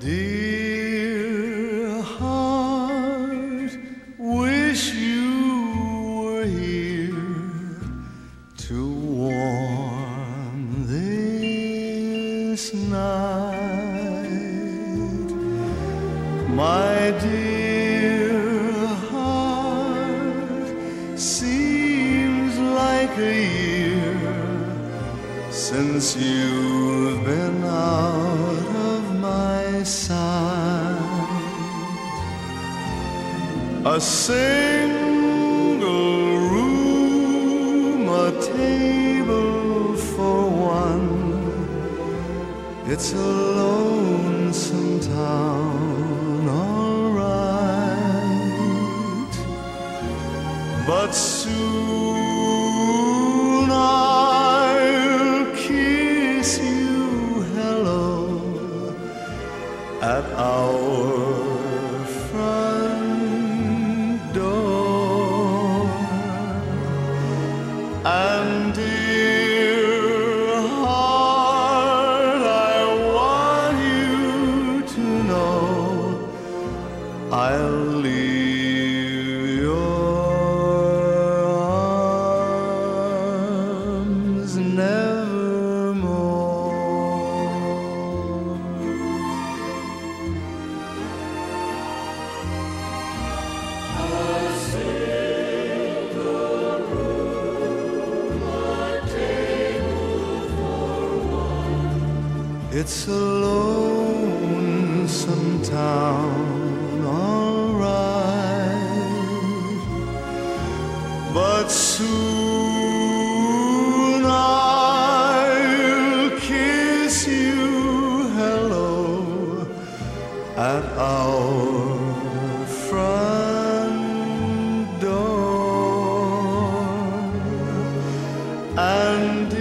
Dear heart, wish you were here to warm this night. My dear heart, seems like a year since you've been. A single room, a table for one. It's a lonesome town, alright. But soon leave your arms nevermore. It's a lonesome town, Soon I'll kiss you hello at our front door. And